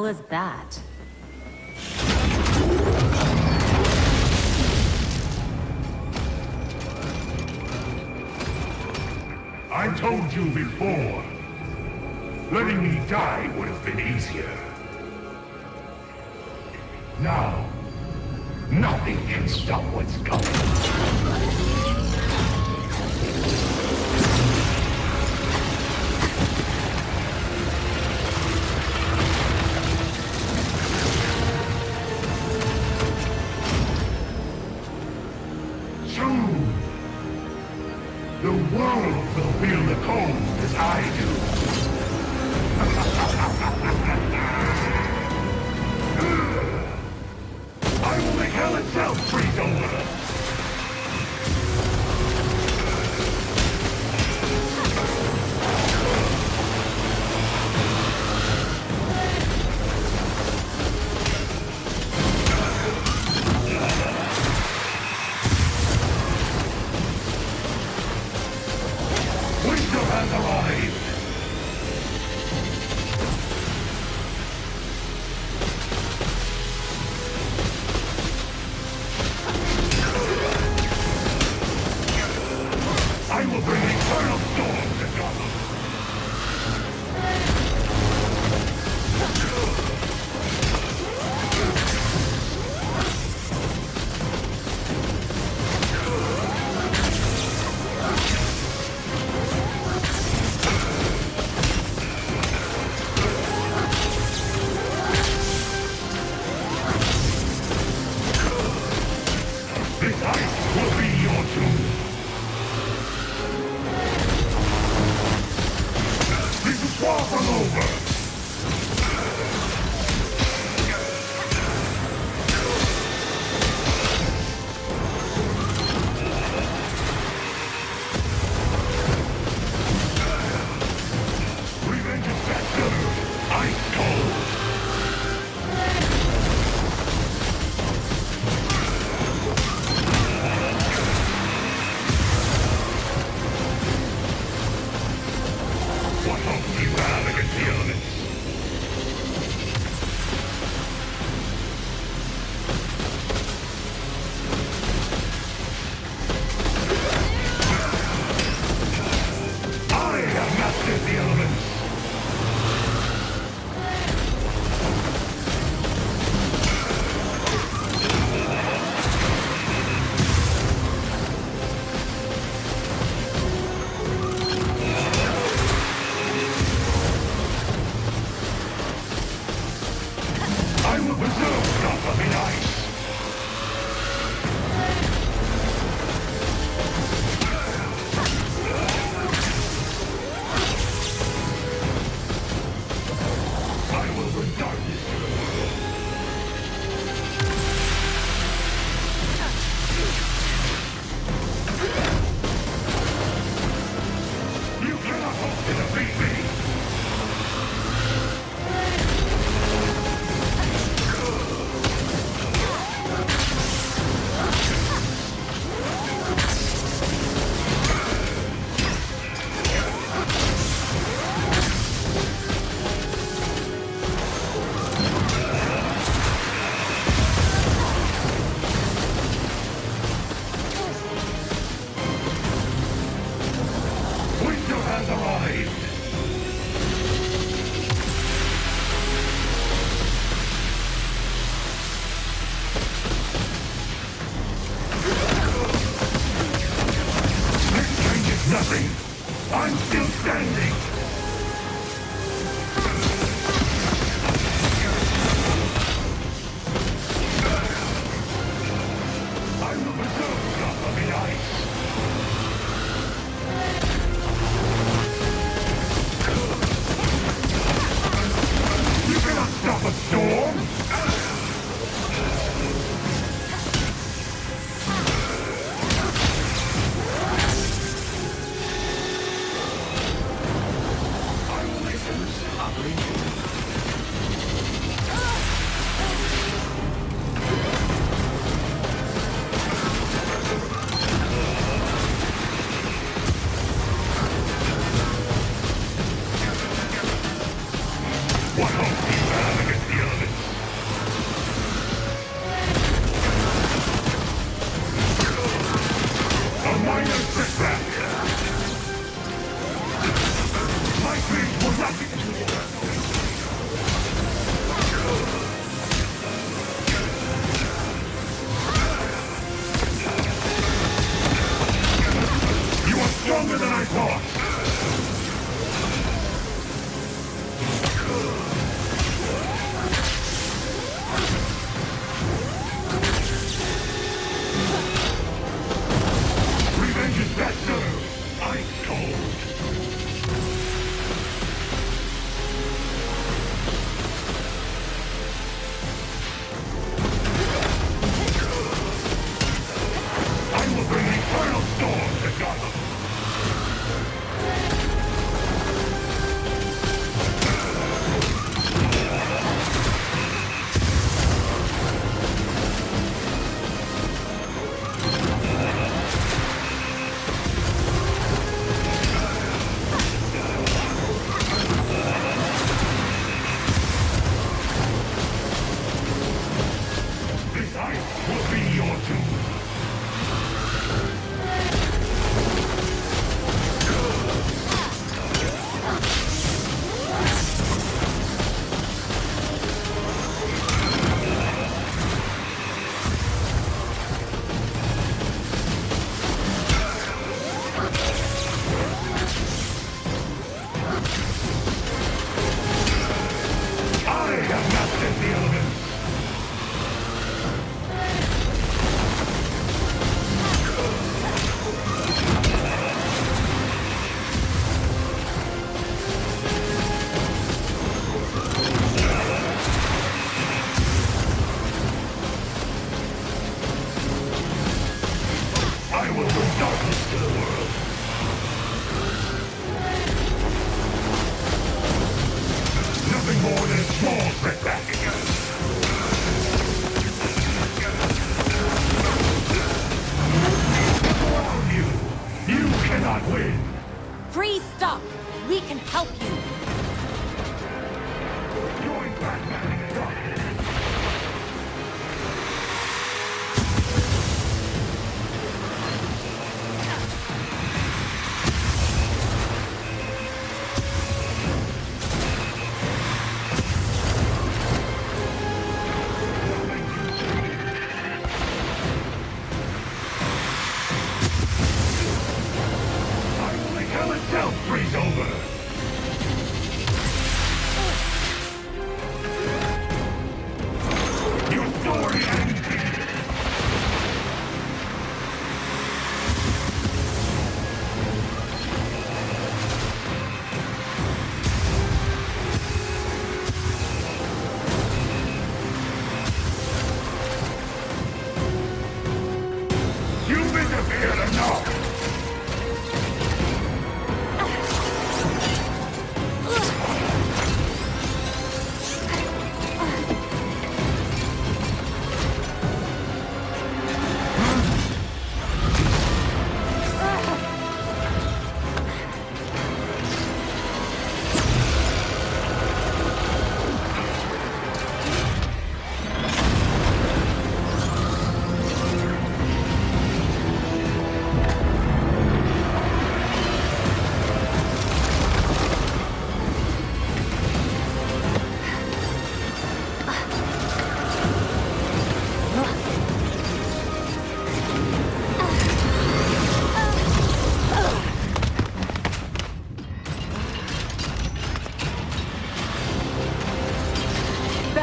hell is that? I told you before. Letting me die would have been easier. Now, nothing can stop what's coming.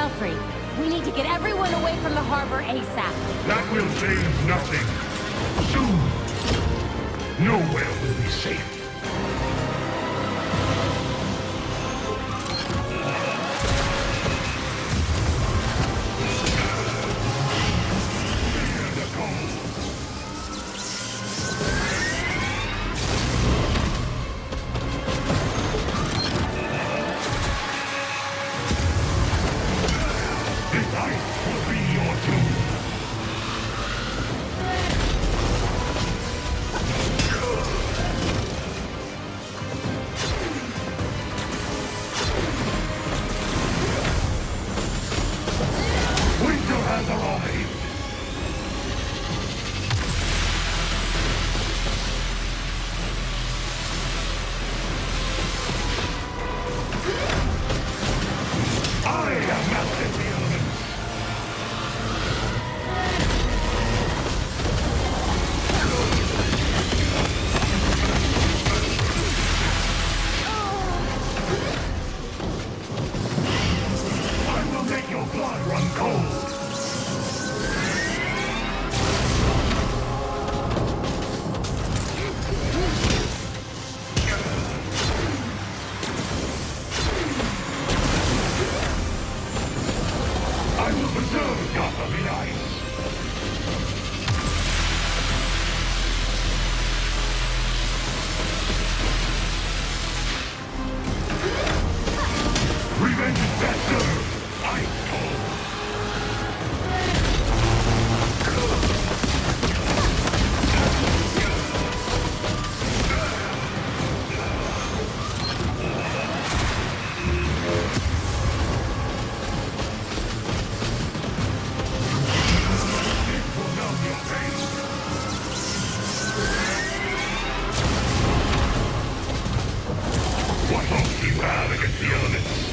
Belfry. We need to get everyone away from the harbor ASAP. That will change nothing. Soon, nowhere will be safe. Out of concealment.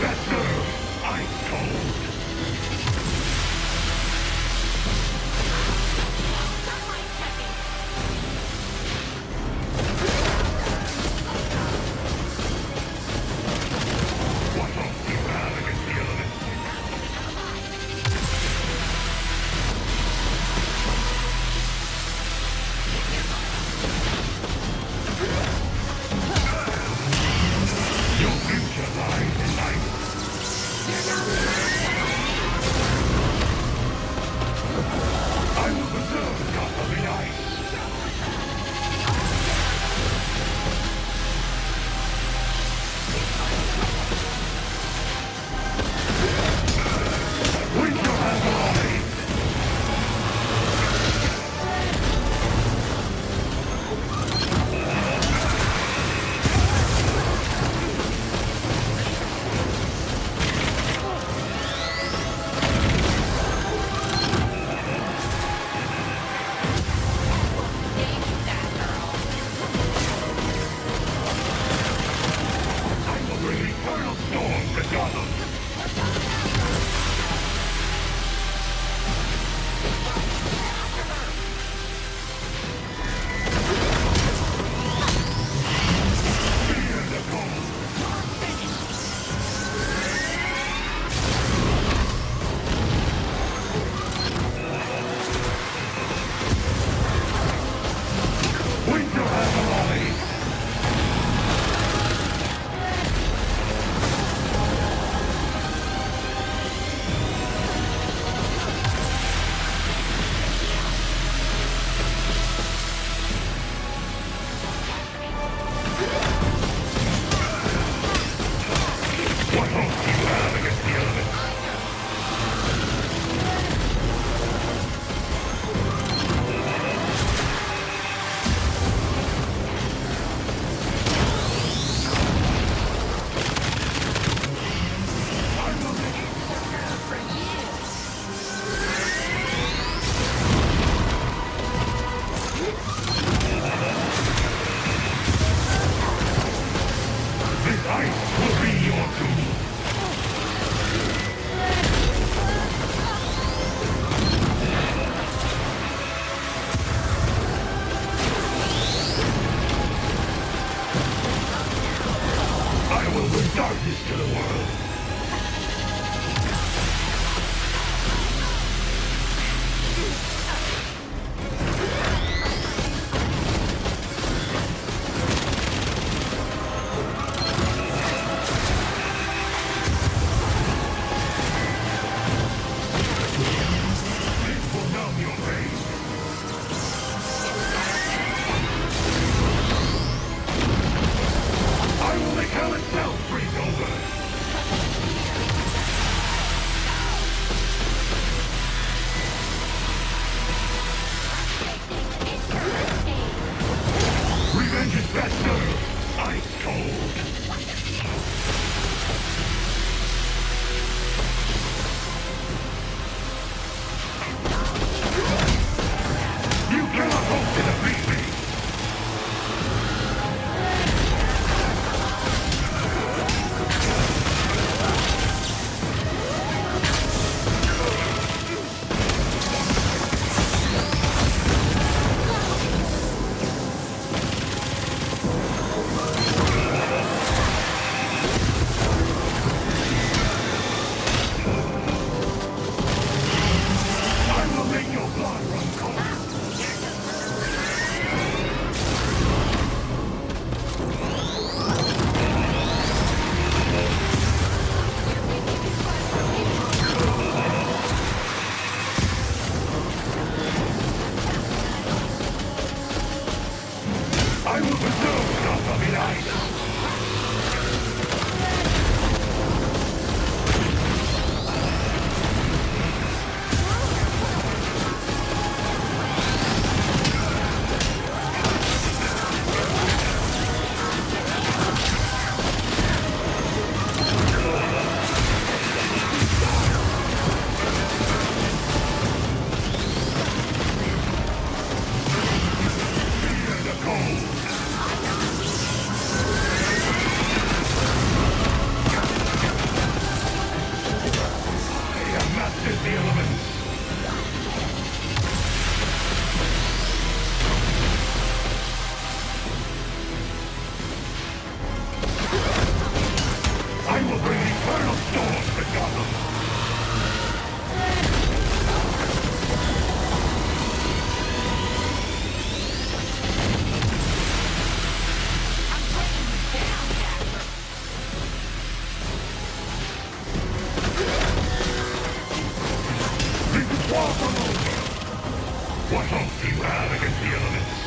better, I told. What else do you have against the elements?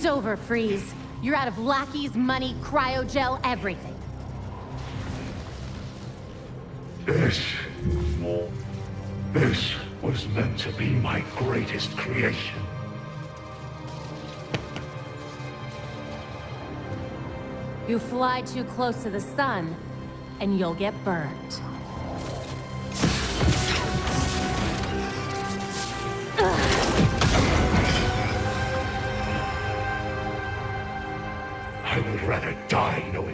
It's over, Freeze. You're out of lackeys, money, cryogel, everything. This... This was meant to be my greatest creation. You fly too close to the sun, and you'll get burnt.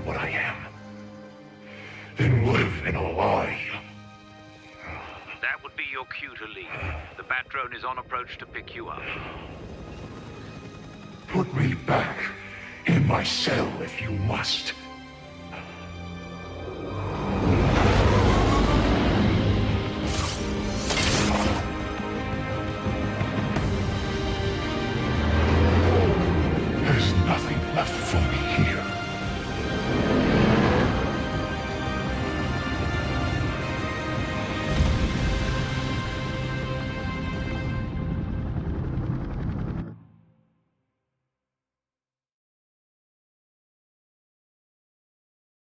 What I am than live in a lie. That would be your cue to leave. The bat drone is on approach to pick you up. Put me back in my cell if you must.